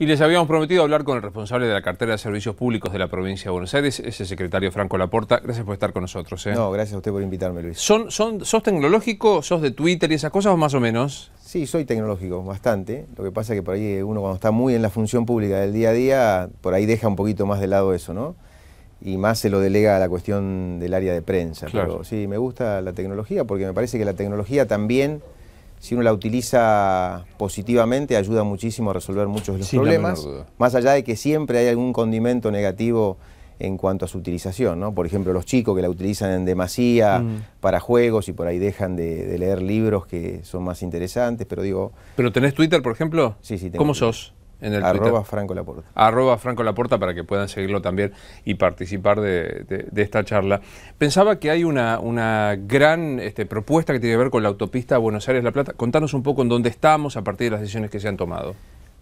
Y les habíamos prometido hablar con el responsable de la cartera de servicios públicos de la provincia de Buenos Aires, ese secretario Franco Laporta. Gracias por estar con nosotros. ¿eh? No, gracias a usted por invitarme, Luis. ¿Son, son, ¿Sos tecnológico? ¿Sos de Twitter y esas cosas o más o menos? Sí, soy tecnológico, bastante. Lo que pasa es que por ahí uno cuando está muy en la función pública del día a día, por ahí deja un poquito más de lado eso, ¿no? Y más se lo delega a la cuestión del área de prensa. Claro. Pero sí, me gusta la tecnología porque me parece que la tecnología también si uno la utiliza positivamente, ayuda muchísimo a resolver muchos de los Sin problemas, más allá de que siempre hay algún condimento negativo en cuanto a su utilización, ¿no? Por ejemplo, los chicos que la utilizan en demasía Mm. para juegos y por ahí dejan de, de leer libros que son más interesantes, pero digo, ¿Pero tenés Twitter, por ejemplo? Sí, sí, tengo ¿Cómo Twitter. sos en el arroba Twitter? Franco Laporta. arroba Franco Laporta para que puedan seguirlo también y participar de, de- de esta charla. Pensaba que hay una, una gran este, propuesta que tiene que ver con la autopista Buenos Aires-La Plata. Contanos un poco en dónde estamos a partir de las decisiones que se han tomado.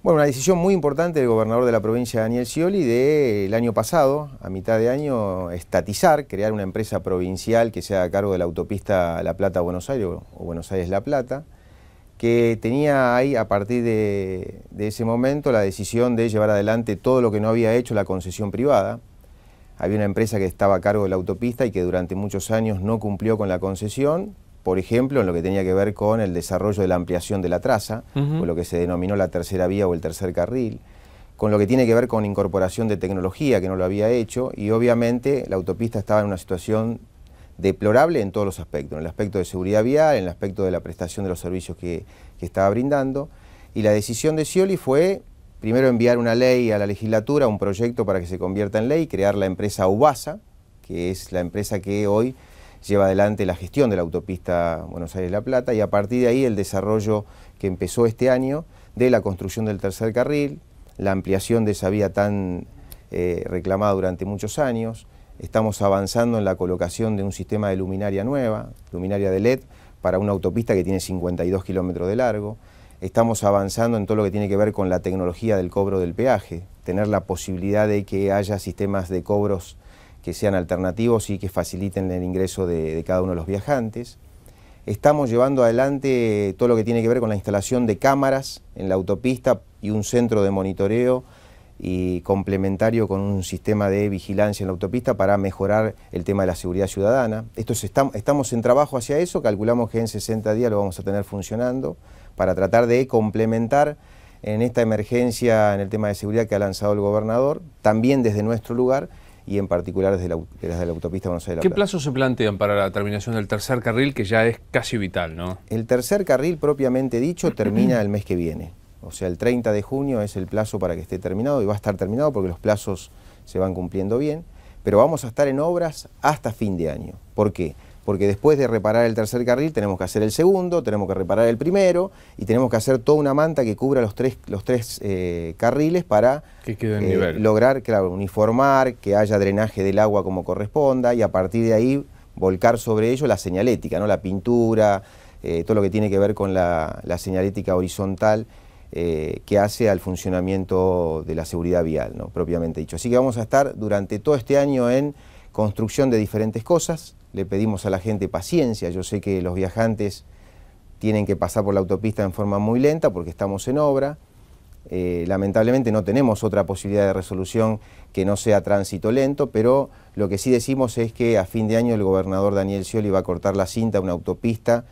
Bueno, una decisión muy importante del gobernador de la provincia, Daniel Scioli, del año pasado, a mitad de año, estatizar, crear una empresa provincial que sea a cargo de la autopista La Plata-Buenos Aires o Buenos Aires-La Plata, que tenía ahí, a partir de, de ese momento, la decisión de llevar adelante todo lo que no había hecho la concesión privada. Había una empresa que estaba a cargo de la autopista y que durante muchos años no cumplió con la concesión, por ejemplo, en lo que tenía que ver con el desarrollo de la ampliación de la traza, o lo que se denominó la tercera vía o el tercer carril, con lo que tiene que ver con incorporación de tecnología, que no lo había hecho, y obviamente la autopista estaba en una situación deplorable en todos los aspectos, en el aspecto de seguridad vial, en el aspecto de la prestación de los servicios que, que estaba brindando, y la decisión de Scioli fue primero enviar una ley a la legislatura, un proyecto para que se convierta en ley, crear la empresa UBASA, que es la empresa que hoy lleva adelante la gestión de la autopista Buenos Aires-La Plata, y a partir de ahí el desarrollo que empezó este año de la construcción del tercer carril, la ampliación de esa vía tan eh, reclamada durante muchos años. Estamos avanzando en la colocación de un sistema de luminaria nueva, luminaria de LED, para una autopista que tiene 52 kilómetros de largo. Estamos avanzando en todo lo que tiene que ver con la tecnología del cobro del peaje, tener la posibilidad de que haya sistemas de cobros que sean alternativos y que faciliten el ingreso de, cada uno de los viajantes. Estamos llevando adelante todo lo que tiene que ver con la instalación de cámaras en la autopista y un centro de monitoreo y complementario con un sistema de vigilancia en la autopista para mejorar el tema de la seguridad ciudadana. Esto es- estam- estamos en trabajo hacia eso, calculamos que en 60 días lo vamos a tener funcionando para tratar de complementar en esta emergencia en el tema de seguridad que ha lanzado el gobernador, también desde nuestro lugar y en particular desde la, desde la autopista Buenos Aires. ¿Qué plazos se plantean para la terminación del tercer carril, que ya es casi vital, no? El tercer carril propiamente dicho termina el mes que viene. O sea, el 30 de junio es el plazo para que esté terminado y va a estar terminado porque los plazos se van cumpliendo bien. Pero vamos a estar en obras hasta fin de año. ¿Por qué? Porque después de reparar el tercer carril tenemos que hacer el segundo, tenemos que reparar el primero y tenemos que hacer toda una manta que cubra los tres, los tres eh, carriles para Que quede eh, nivel. lograr, claro, uniformar, que haya drenaje del agua como corresponda y a partir de ahí volcar sobre ello la señalética, ¿no? la pintura, eh, todo lo que tiene que ver con la, la señalética horizontal eh, que hace al funcionamiento de la seguridad vial, ¿no? propiamente dicho. Así que vamos a estar durante todo este año en construcción de diferentes cosas. Le pedimos a la gente paciencia. Yo sé que los viajantes tienen que pasar por la autopista en forma muy lenta porque estamos en obra. Eh, lamentablemente no tenemos otra posibilidad de resolución que no sea tránsito lento, pero lo que sí decimos es que a fin de año el gobernador Daniel Scioli va a cortar la cinta a una autopista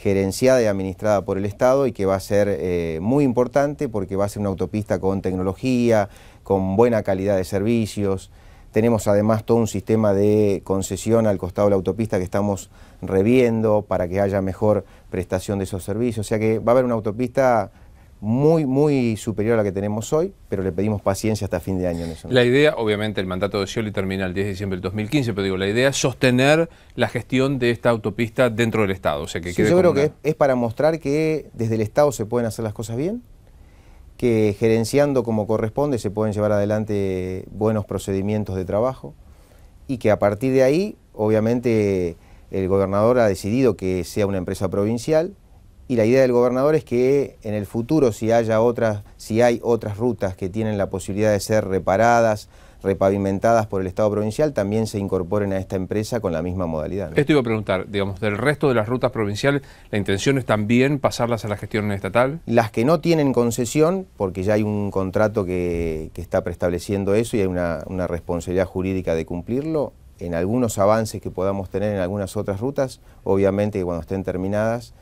gerenciada y administrada por el Estado y que va a ser eh, muy importante porque va a ser una autopista con tecnología, con buena calidad de servicios. Tenemos además todo un sistema de concesión al costado de la autopista que estamos reviendo para que haya mejor prestación de esos servicios. O sea que va a haber una autopista muy, muy superior a la que tenemos hoy, pero le pedimos paciencia hasta fin de año en eso. ¿no? La idea, obviamente, el mandato de Scioli termina el 10 de diciembre del 2015, pero digo, la idea es sostener la gestión de esta autopista dentro del Estado. O sea, que Sí, quede yo creo que es, es para mostrar que desde el Estado se pueden hacer las cosas bien, que gerenciando como corresponde se pueden llevar adelante buenos procedimientos de trabajo y que a partir de ahí, obviamente, el gobernador ha decidido que sea una empresa provincial y la idea del gobernador es que en el futuro, si haya otras, si hay otras rutas que tienen la posibilidad de ser reparadas, repavimentadas por el Estado provincial también se incorporen a esta empresa con la misma modalidad. Esto iba a preguntar, digamos, del resto de las rutas provinciales, ¿la intención es también pasarlas a la gestión estatal? Las que no tienen concesión, porque ya hay un contrato que, está preestableciendo eso y hay una, una responsabilidad jurídica de cumplirlo, en algunos avances que podamos tener en algunas otras rutas, obviamente que cuando estén terminadas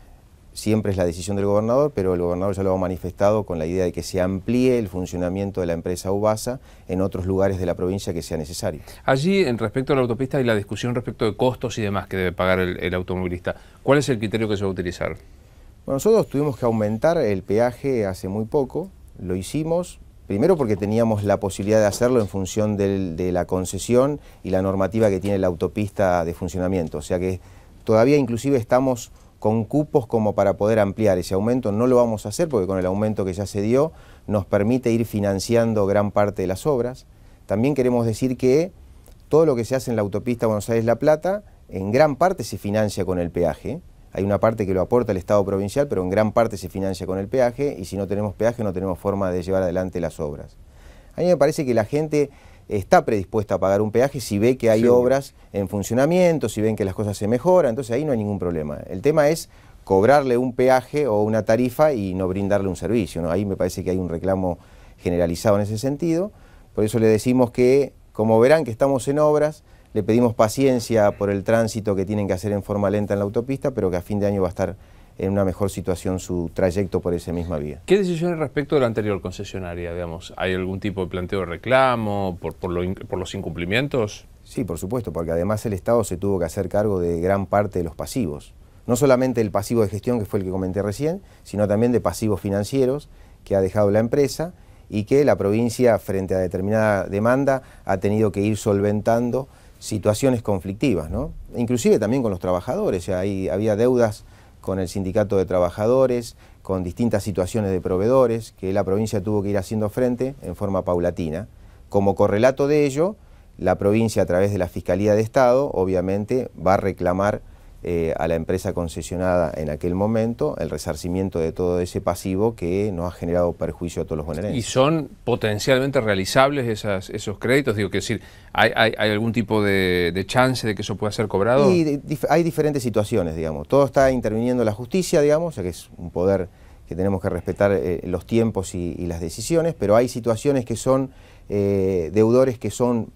siempre es la decisión del gobernador, pero el gobernador ya lo ha manifestado con la idea de que se amplíe el funcionamiento de la empresa UBASA en otros lugares de la provincia que sea necesario. Allí, en respecto a la autopista, hay la discusión respecto de costos y demás que debe pagar el, automovilista. ¿Cuál es el criterio que se va a utilizar? Bueno, nosotros tuvimos que aumentar el peaje hace muy poco, lo hicimos, primero porque teníamos la posibilidad de hacerlo en función de la concesión y la normativa que tiene la autopista de funcionamiento, o sea que todavía inclusive estamos con cupos como para poder ampliar ese aumento. No lo vamos a hacer porque con el aumento que ya se dio nos permite ir financiando gran parte de las obras. También queremos decir que todo lo que se hace en la autopista Buenos Aires-La Plata en gran parte se financia con el peaje. Hay una parte que lo aporta el Estado provincial, pero en gran parte se financia con el peaje y si no tenemos peaje no tenemos forma de llevar adelante las obras. A mí me parece que la gente está predispuesta a pagar un peaje si ve que hay obras en funcionamiento, si ven que las cosas se mejoran, entonces ahí no hay ningún problema. El tema es cobrarle un peaje o una tarifa y no brindarle un servicio. ¿no? Ahí me parece que hay un reclamo generalizado en ese sentido. Por eso le decimos que, como verán que estamos en obras, le pedimos paciencia por el tránsito que tienen que hacer en forma lenta en la autopista, pero que a fin de año va a estar en una mejor situación su trayecto por esa misma vía. ¿Qué decisiones respecto de la anterior concesionaria? Digamos? ¿Hay algún tipo de planteo de reclamo por, por, los incumplimientos? Sí, por supuesto, porque además el Estado se tuvo que hacer cargo de gran parte de los pasivos. No solamente el pasivo de gestión, que fue el que comenté recién, sino también de pasivos financieros que ha dejado la empresa y que la provincia, frente a determinada demanda, ha tenido que ir solventando situaciones conflictivas, ¿no? Inclusive también con los trabajadores, había deudas con el sindicato de trabajadores, con distintas situaciones de proveedores que la provincia tuvo que ir haciendo frente en forma paulatina. Como correlato de ello, la provincia a través de la Fiscalía de Estado obviamente va a reclamar eh, a la empresa concesionada en aquel momento el resarcimiento de todo ese pasivo que nos ha generado perjuicio a todos los bonaerenses. ¿Y son potencialmente realizables esas, esos créditos? Digo, que decir, ¿hay, algún tipo de, chance de que eso pueda ser cobrado? Y hay diferentes situaciones, digamos. Todo está interviniendo la justicia, digamos, que es un poder que tenemos que respetar eh, los tiempos y, las decisiones, pero hay situaciones que son eh, deudores que son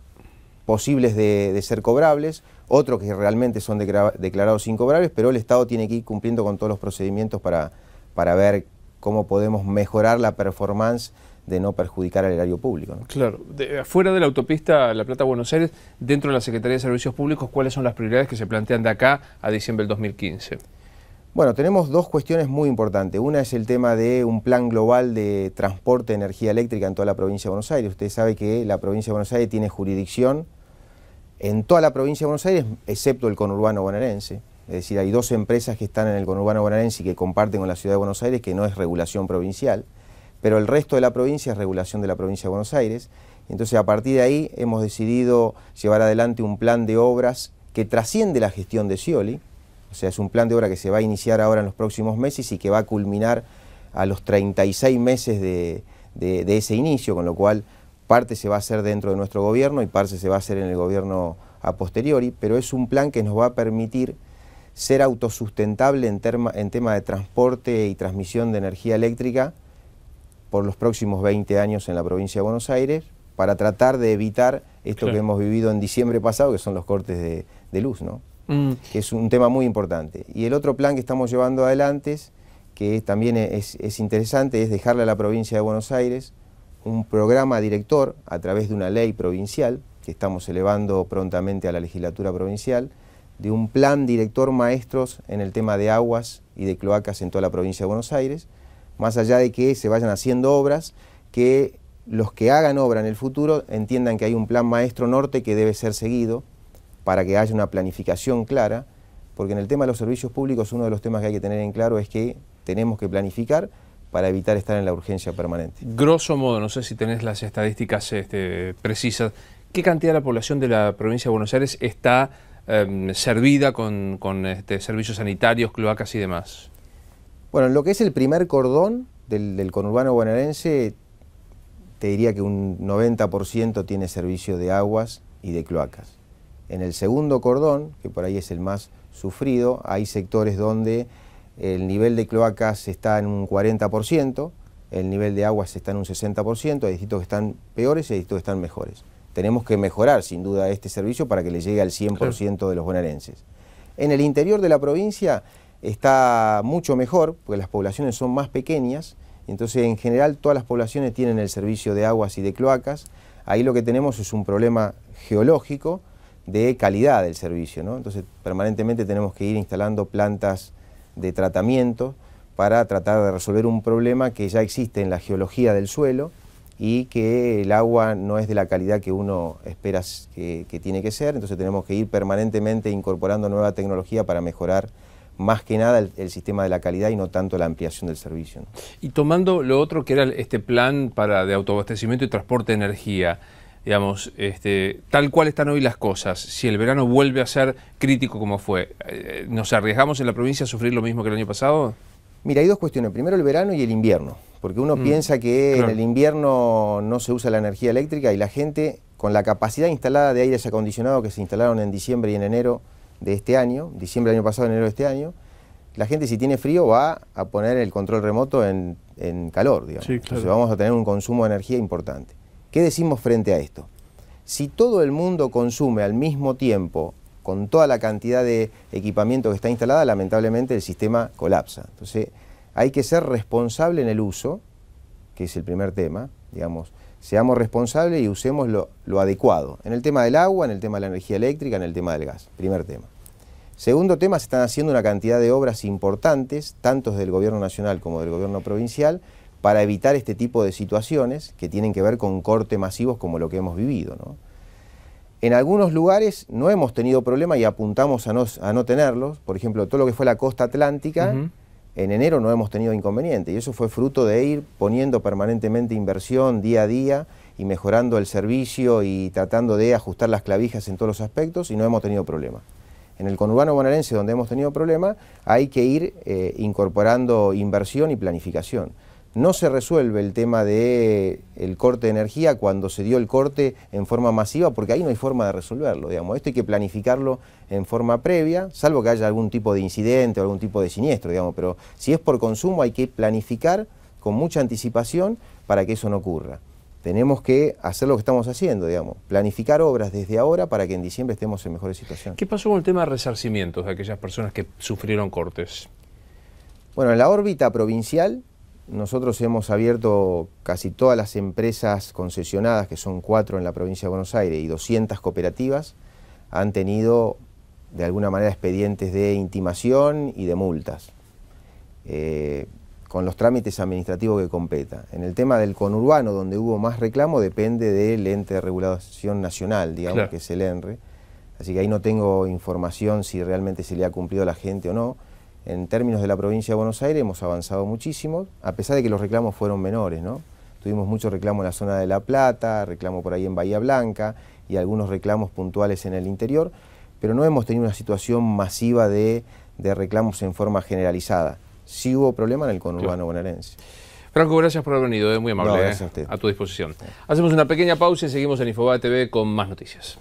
posibles de, ser cobrables, otros que realmente son declarados incobrables, pero el Estado tiene que ir cumpliendo con todos los procedimientos para, para ver cómo podemos mejorar la performance de no perjudicar al erario público. Claro. De, fuera de la autopista La Plata-Buenos Aires, dentro de la Secretaría de Servicios Públicos, ¿cuáles son las prioridades que se plantean de acá a diciembre del 2015? Bueno, tenemos dos cuestiones muy importantes. Una es el tema de un plan global de transporte de energía eléctrica en toda la provincia de Buenos Aires. Usted sabe que la provincia de Buenos Aires tiene jurisdicción en toda la provincia de Buenos Aires, excepto el conurbano bonaerense. Es decir, hay dos empresas que están en el conurbano bonaerense y que comparten con la ciudad de Buenos Aires, que no es regulación provincial, pero el resto de la provincia es regulación de la provincia de Buenos Aires. Entonces, a partir de ahí, hemos decidido llevar adelante un plan de obras que trasciende la gestión de Scioli, o sea, es un plan de obra que se va a iniciar ahora en los próximos meses y que va a culminar a los 36 meses de, ese inicio, con lo cual parte se va a hacer dentro de nuestro gobierno y parte se va a hacer en el gobierno a posteriori, pero es un plan que nos va a permitir ser autosustentable en, en tema de transporte y transmisión de energía eléctrica por los próximos 20 años en la provincia de Buenos Aires, para tratar de evitar esto que hemos vivido en diciembre pasado, que son los cortes de, de luz, ¿no? Mm. que es un tema muy importante. Y el otro plan que estamos llevando adelante, que también es, interesante, es dejarle a la provincia de Buenos Aires un programa director a través de una ley provincial, que estamos elevando prontamente a la legislatura provincial, de un plan director maestros en el tema de aguas y de cloacas en toda la provincia de Buenos Aires, más allá de que se vayan haciendo obras, que los que hagan obra en el futuro entiendan que hay un plan maestro norte que debe ser seguido, para que haya una planificación clara, porque en el tema de los servicios públicos uno de los temas que hay que tener en claro es que tenemos que planificar para evitar estar en la urgencia permanente. Grosso modo, no sé si tenés las estadísticas este, precisas, ¿qué cantidad de la población de la provincia de Buenos Aires está em, servida con, este, servicios sanitarios, cloacas y demás? Bueno, en lo que es el primer cordón del, conurbano bonaerense, te diría que un 90% tiene servicio de aguas y de cloacas. En el segundo cordón, que por ahí es el más sufrido, hay sectores donde el nivel de cloacas está en un 40%, el nivel de aguas está en un 60%, hay distritos que están peores y hay distritos que están mejores. Tenemos que mejorar sin duda este servicio para que le llegue al 100% de los bonaerenses. En el interior de la provincia está mucho mejor, porque las poblaciones son más pequeñas, entonces en general todas las poblaciones tienen el servicio de aguas y de cloacas. Ahí lo que tenemos es un problema geológico de calidad del servicio, ¿no? Entonces permanentemente tenemos que ir instalando plantas de tratamiento para tratar de resolver un problema que ya existe en la geología del suelo y que el agua no es de la calidad que uno espera que, tiene que ser, entonces tenemos que ir permanentemente incorporando nueva tecnología para mejorar más que nada el, sistema de la calidad y no tanto la ampliación del servicio. Y tomando lo otro que era este plan para de autoabastecimiento y transporte de energía, digamos, este, tal cual están hoy las cosas, si el verano vuelve a ser crítico como fue, eh, ¿nos arriesgamos en la provincia a sufrir lo mismo que el año pasado? Mira, hay dos cuestiones. Primero el verano y el invierno. Porque uno mm, piensa que en el invierno no se usa la energía eléctrica y la gente, con la capacidad instalada de aires acondicionados que se instalaron en diciembre y en enero de este año, diciembre del año pasado, enero de este año, la gente si tiene frío va a poner el control remoto en, calor, digamos. Entonces vamos a tener un consumo de energía importante. ¿Qué decimos frente a esto? Si todo el mundo consume al mismo tiempo con toda la cantidad de equipamiento que está instalada, lamentablemente el sistema colapsa. Entonces, hay que ser responsable en el uso, que es el primer tema, digamos, seamos responsables y usemos lo, adecuado, en el tema del agua, en el tema de la energía eléctrica, en el tema del gas, primer tema. Segundo tema, se están haciendo una cantidad de obras importantes, tanto del gobierno nacional como del gobierno provincial, para evitar este tipo de situaciones que tienen que ver con cortes masivos como lo que hemos vivido. ¿no? En algunos lugares no hemos tenido problema y apuntamos a no, tenerlos. Por ejemplo, todo lo que fue la costa atlántica, en enero no hemos tenido inconveniente. Y eso fue fruto de ir poniendo permanentemente inversión día a día y mejorando el servicio y tratando de ajustar las clavijas en todos los aspectos y no hemos tenido problema. En el conurbano bonaerense, donde hemos tenido problema, hay que ir eh, incorporando inversión y planificación. No se resuelve el tema del el corte de energía cuando se dio el corte en forma masiva, porque ahí no hay forma de resolverlo. Digamos. Esto hay que planificarlo en forma previa, salvo que haya algún tipo de incidente o algún tipo de siniestro, digamos. pero si es por consumo hay que planificar con mucha anticipación para que eso no ocurra. Tenemos que hacer lo que estamos haciendo, digamos, planificar obras desde ahora para que en diciembre estemos en mejores situación. ¿Qué pasó con el tema de resarcimientos de aquellas personas que sufrieron cortes? Bueno, en la órbita provincial nosotros hemos abierto casi todas las empresas concesionadas, que son cuatro en la provincia de Buenos Aires, y 200 cooperativas, han tenido de alguna manera expedientes de intimación y de multas, eh, con los trámites administrativos que competa. En el tema del conurbano, donde hubo más reclamo, depende del ente de regulación nacional, digamos, que es el ENRE. Así que ahí no tengo información si realmente se le ha cumplido a la gente o no en términos de la provincia de Buenos Aires hemos avanzado muchísimo, a pesar de que los reclamos fueron menores, ¿no? Tuvimos muchos reclamos en la zona de La Plata, reclamo por ahí en Bahía Blanca y algunos reclamos puntuales en el interior, pero no hemos tenido una situación masiva de, reclamos en forma generalizada. Sí hubo problema en el conurbano bonaerense. Franco, gracias por haber venido, es muy amable. gracias a, ¿eh? a, tu disposición. Hacemos una pequeña pausa y seguimos en Infobae TV con más noticias.